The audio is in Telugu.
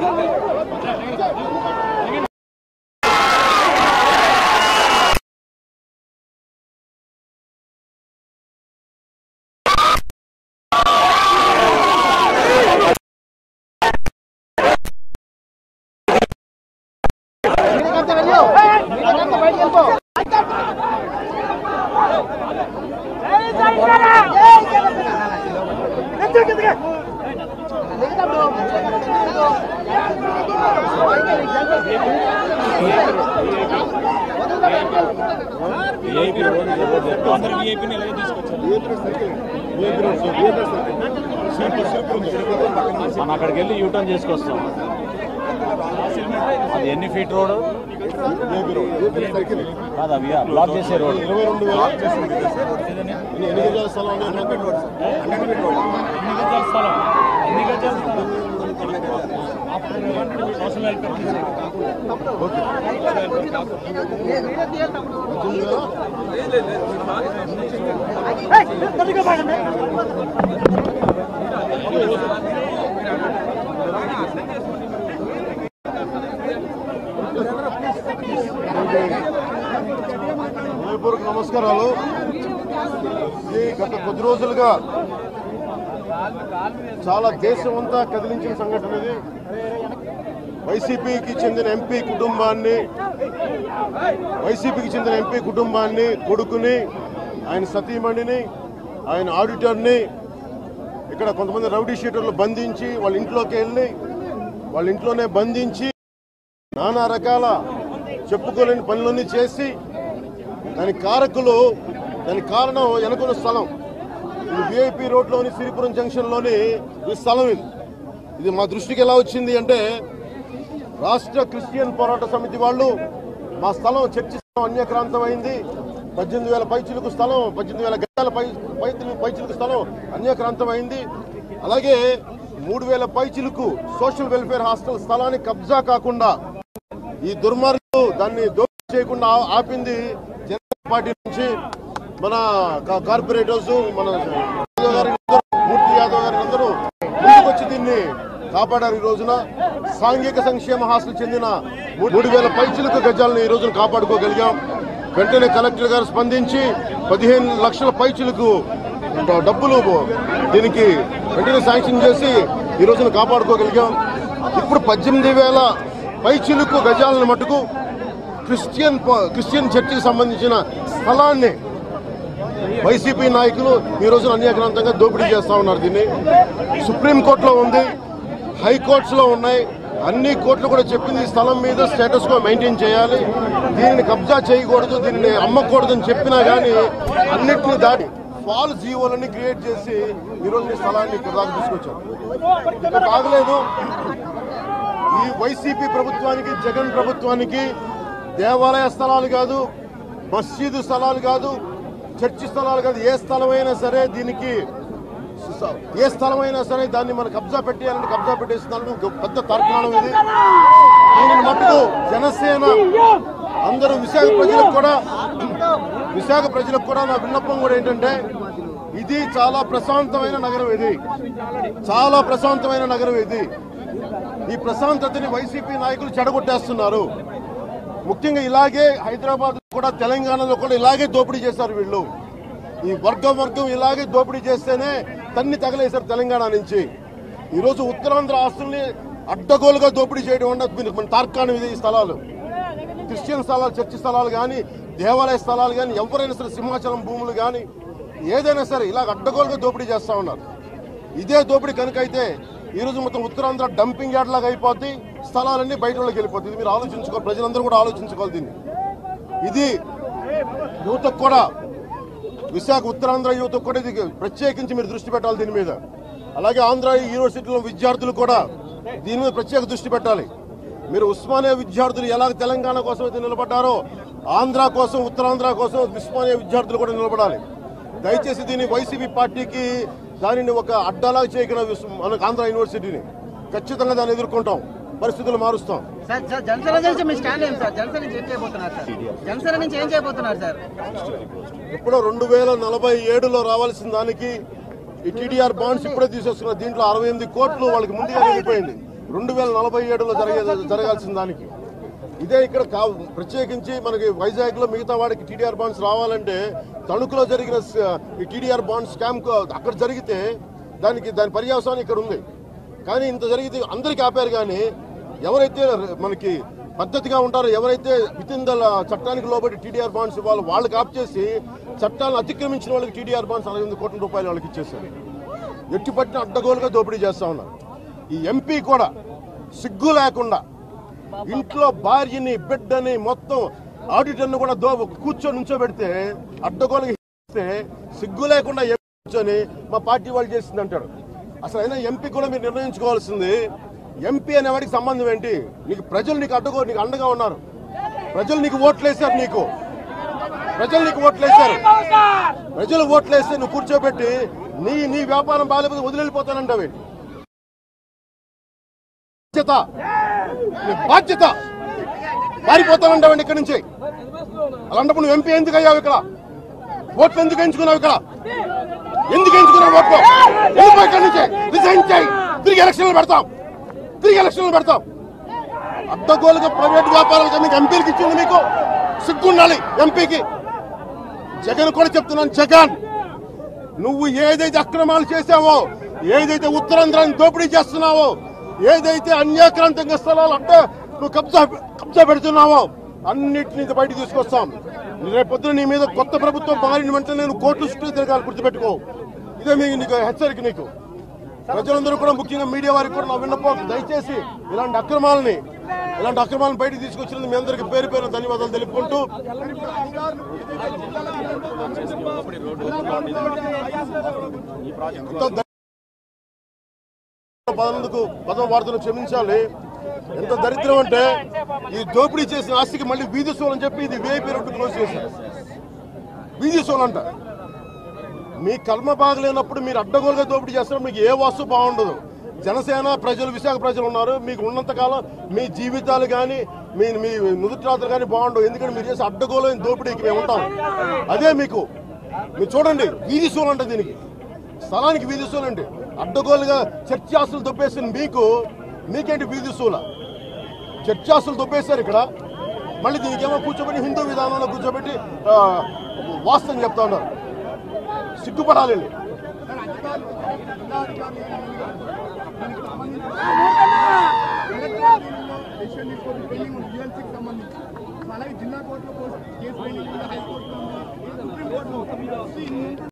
Oh, మనం అక్కడికి వెళ్ళి యూటర్న్ చేసుకొస్తాం. అది ఎన్ని ఫీట్ రోడ్? కాదు అవి బ్లాక్ చేసే రోడ్. ఇరవై రెండు ఎన్ని గజాల స్థలం? వేల హృదయపూర్వక నమస్కారాలు. ఇది గత కొద్ది రోజులుగా చాలా దేశం అంతా కదిలించిన సంఘటన ఇది. వైసీపీకి చెందిన ఎంపీ కుటుంబాన్ని వైసీపీకి చెందిన ఎంపీ కుటుంబాన్ని కొడుకుని ఆయన సతీమణిని ఆయన ఆడిటర్ని ఇక్కడ కొంతమంది రౌడీ షీటర్లు బంధించి వాళ్ళ ఇంట్లోకి వెళ్ళి వాళ్ళ ఇంట్లోనే బంధించి నానా రకాల చెప్పుకోలేని పనులన్నీ చేసి దాని కారకులు దాని కారణం వెనుకున్న స్థలం. ఇది విఐపి రోడ్లోని సిరిపురం జంక్షన్లోని ఈ స్థలం ఇది. ఇది మా దృష్టికి ఎలా వచ్చింది అంటే రాష్ట్ర క్రిస్టియన్ పోరాట సమితి వాళ్ళు మా స్థలం చర్చి స్థలం అన్యక్రాంతం అయింది పద్దెనిమిది వేల పైచులకు స్థలం పద్దెనిమిది వేల గజాల పై పై స్థలం అన్యక్రాంతం అయింది అలాగే మూడు వేల పైచులకు సోషల్ వెల్ఫేర్ హాస్టల్ స్థలాన్ని కబ్జా కాకుండా ఈ దుర్మార్గులు దాన్ని దోపిడీ చేయకుండా ఆపింది జనతా పార్టీ నుంచి మన కార్పొరేటర్స్ మన యాదవ్ గారి మూర్తి యాదవ్ గారి కాపాడారు ఈ రోజున. సాంఘిక సంక్షేమ హాస్టల్ చెందిన మూడు వేల పైచిలుక గజాలను ఈ రోజున కాపాడుకోగలిగాం. వెంటనే కలెక్టర్ గారు స్పందించి పదిహేను లక్షల పైచిలకు డబ్బులు దీనికి వెంటనే శాంక్షన్ చేసి ఈ రోజున కాపాడుకోగలిగాం. ఇప్పుడు పద్దెనిమిది వేల పైచిలుకు గజాలను మటుకు క్రిస్టియన్ ప- క్రిస్టియన్ చర్చికి సంబంధించిన స్థలాన్ని వైసీపీ నాయకులు ఈ రోజున అన్యాక్రాంతంగా దోపిడీ చేస్తా ఉన్నారు దీన్ని. సుప్రీంకోర్టులో ఉంది. హైకోర్టులో ఉన్నాయి. అన్ని కోర్టులు కూడా చెప్పింది ఈ స్థలం మీద స్టేటస్ కో మెయింటైన్ చేయాలి. దీనిని కబ్జా చేయకూడదు దీనిని అమ్మకూడదు అని చెప్పినా కానీ అన్నిటిని దాటి ఫాల్ జీవోలన్నీ క్రియేట్ చేసి ఈ ఈ స్థలాన్ని ఇక్కడ దాకా తీసుకొచ్చారు. కాగలేదు ఈ వైసీపీ ప్రభుత్వానికి జగన్ ప్రభుత్వానికి దేవాలయ స్థలాలు కాదు మసీదు స్థలాలు కాదు చర్చి స్థలాలు కాదు ఏ స్థలమైనా సరే దీనికి ఏ స్థలమైనా సరే దాన్ని మనం కబ్జా పెట్టేయాలని కబ్జా పెట్టేస్తున్నాను పెద్ద తర్కాణం ఇది. దీనిని మట్టుకు జనసేన అందరూ విశాఖ ప్రజలకు కూడా విశాఖ ప్రజలకు కూడా నా విన్నపం కూడా ఏంటంటే ఇది చాలా ప్రశాంతమైన నగరం ఇది. చాలా ప్రశాంతమైన నగరం ఇది. ఈ ప్రశాంతతని వైసీపీ నాయకులు చెడగొట్టేస్తున్నారు. ముఖ్యంగా ఇలాగే హైదరాబాద్ కూడా తెలంగాణలో కూడా ఇలాగే దోపిడీ చేశారు వీళ్ళు. ఈ వర్గం వర్గం ఇలాగే దోపిడీ చేస్తేనే తన్ని తగలేశారు తెలంగాణ నుంచి. ఈరోజు ఉత్తరాంధ్ర ఆస్తుల్ని అడ్డగోలుగా దోపిడీ చేయడం అంటే మన తార్కాణం ఇది ఈ స్థలాలు. క్రిస్టియన్ స్థలాలు చర్చి స్థలాలు కానీ దేవాలయ స్థలాలు కానీ ఎవరైనా సరే సింహాచలం భూములు కానీ ఏదైనా సరే ఇలా అడ్డగోలుగా దోపిడీ చేస్తూ ఉన్నారు. ఇదే దోపిడీ కనుక అయితే ఈరోజు మొత్తం ఉత్తరాంధ్ర డంపింగ్ యార్డ్ లాగా అయిపోద్ది. స్థలాలన్నీ బయట వాళ్ళకి వెళ్ళిపోతుంది మీరు ఆలోచించుకోవాలి ప్రజలందరూ కూడా ఆలోచించుకోవాలి దీన్ని. ఇది యువతకు కూడా విశాఖ ఉత్తరాంధ్ర యువత కూడా ఇది ప్రత్యేకించి మీరు దృష్టి పెట్టాలి దీని మీద. అలాగే ఆంధ్ర యూనివర్సిటీలో విద్యార్థులు కూడా దీని మీద ప్రత్యేక దృష్టి పెట్టాలి. మీరు ఉస్మానియా విద్యార్థులు ఎలా తెలంగాణ కోసం అయితే నిలబడ్డారో ఆంధ్ర కోసం ఉత్తరాంధ్ర కోసం ఉస్మానియా విద్యార్థులు కూడా నిలబడాలి. దయచేసి దీన్ని వైసీపీ పార్టీకి దానిని ఒక అడ్డాలాగా చేయగల మనకు ఆంధ్ర యూనివర్సిటీని ఖచ్చితంగా దాన్ని ఎదుర్కొంటాం. పరిస్థితులు మారుస్తాం. సార్ సార్ జనసేన నుంచి మీ స్టాండ్ ఏం సార్? జనసేన నుంచి ఏం చేయబోతున్నారు సార్? జనసేన నుంచి ఏం చేయబోతున్నారు సార్? ఇప్పుడు రెండు వేల నలభై ఏడులో రావాల్సిన దానికి ఈ టీడీఆర్ బాండ్స్ ఇప్పుడే తీసేస్తున్నారు దీంట్లో అరవై ఎనిమిది కోట్లు వాళ్ళకి ముందుగా వెళ్ళిపోయింది. రెండు వేల నలభై ఏడులో జరిగే జరగాల్సిన దానికి. ఇదే ఇక్కడ కా ప్రత్యేకించి మనకి వైజాగ్లో మిగతా వాడికి టీడీఆర్ బాండ్స్ రావాలంటే తణుకులో జరిగిన ఈ టీడీఆర్ బాండ్ స్కామ్ అక్కడ జరిగితే దానికి దాని పర్యావసానం ఇక్కడ ఉంది. కానీ ఇంత జరిగితే అందరికీ ఆపారు కానీ ఎవరైతే మనకి పద్ధతిగా ఉంటారో ఎవరైతే వితిన్ ద చట్టానికి లోబడి టీడీఆర్ బాండ్స్ ఇవ్వాలి వాళ్ళకి ఆప్ చేసి చట్టాలను అతిక్రమించిన వాళ్ళకి టీడీఆర్ బాండ్స్ అరవై ఎనిమిది కోట్ల రూపాయలు వాళ్ళకి ఇచ్చేసారు ఎట్టి పట్టిన అడ్డగోలుగా దోపిడీ చేస్తా ఉన్నారు. ఈ ఎంపీ కూడా సిగ్గు లేకుండా ఇంట్లో భార్యని బిడ్డని మొత్తం ఆడిటర్ని కూడా దో కూర్చొని నుంచోబెడితే అడ్డగోలుగా ఇస్తే సిగ్గు లేకుండా కూర్చొని మా పార్టీ వాళ్ళు చేసింది అంటాడు అసలు అయినా ఎంపీ కూడా మీరు నిర్ణయించుకోవాల్సింది ఎంపీ అనే వాడికి సంబంధం ఏంటి? నీకు ప్రజలు నీకు అడ్డుకో నీకు అండగా ఉన్నారు. ప్రజలు నీకు ఓట్లేశారు నీకు. ప్రజలు నీకు ఓట్లేశారు. ప్రజలు ఓట్లేస్తే నువ్వు కూర్చోబెట్టి నీ నీ వ్యాపారం బాగాలేకపోతే వదిలిపోతానంటావేంటి బాధ్యత. నీ బాధ్యత. పారిపోతానంటావండి ఇక్కడి నుంచి. అలాంటప్పుడు నువ్వు ఎంపీ ఎందుకు అయ్యావు ఇక్కడ? ఓట్లు ఎందుకు ఎంచుకున్నావు ఇక్కడ? ఎందుకు ఎంచుకున్నావు ఓట్లు? ఎందుకు ఇక్కడి నుంచి? రిజైన్ చేయి. తిరిగి ఎలక్షన్లు పెడతాం. తిరిగి ఎలక్షన్లు పెడతాం. అడ్డగోలుగా ప్రైవేట్ వ్యాపారాలు మీకు ఎంపీలకు ఇచ్చింది మీకు? సిగ్గుండాలి ఎంపీకి. జగన్ కూడా చెప్తున్నాను జగన్ నువ్వు ఏదైతే అక్రమాలు చేసావో ఏదైతే ఉత్తరాంధ్రాన్ని దోపిడీ చేస్తున్నావో ఏదైతే అన్యాక్రాంతంగా స్థలాలు అంటే నువ్వు కబ్జా కబ్జా పెడుతున్నావో అన్నిటినీ బయటకు తీసుకొస్తాం. రేపొద్దున నీ మీద కొత్త ప్రభుత్వం మారిన వెంటనే నేను కోర్టు చుట్టూ తిరగాలి గుర్తుపెట్టుకో. ఇదే మీకు నీకు హెచ్చరిక నీకు. ప్రజలందరూ కూడా ముఖ్యంగా మీడియా వారికి కూడా నా విన్నపం దయచేసి ఇలాంటి అక్రమాలని ఇలాంటి అక్రమాలను బయటకు తీసుకొచ్చినందుకు మీ అందరికీ పేరు పేరు ధన్యవాదాలు తెలుపుకుంటూ పదనందుకు పదవ వార్తను క్షమించాలి. ఎంత దరిద్రం అంటే ఈ దోపిడీ చేసిన ఆస్తికి మళ్ళీ వీధి సోల్ అని చెప్పి ఇది వేపీ రోడ్డు క్లోజ్ చేశారు. వీధి సోల్ మీ కర్మ బాగలేనప్పుడు మీరు అడ్డగోలుగా దోపిడీ చేస్తారు మీకు ఏ వస్తువు బాగుండదు. జనసేన ప్రజలు విశాఖ ప్రజలు ఉన్నారు. మీకు ఉన్నంతకాలం మీ జీవితాలు కానీ మీ మీ నుదుటిరాత్రులు కానీ బాగుండవు. ఎందుకంటే మీరు చేసే అడ్డగోలైన దోపిడీకి మేము ఉంటాం. అదే మీకు మీరు చూడండి వీధి సూలు అంట దీనికి. స్థలానికి వీధి సూలు అండి. అడ్డగోలుగా చర్చాసులు దొబ్బేసిన మీకు మీకేంటి వీధి సూల? చర్చాసులు దొబ్బేశారు ఇక్కడ. మళ్ళీ దీనికి ఏమో కూర్చోబెట్టి హిందూ విధానంలో కూర్చోబెట్టి వాస్తవం చెప్తా ఉన్నారు. సిగ్గుపడాలి. అలాగే జిల్లా కోర్టులో కేసు హైకోర్టులో సుప్రీం కోర్టులో